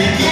begin.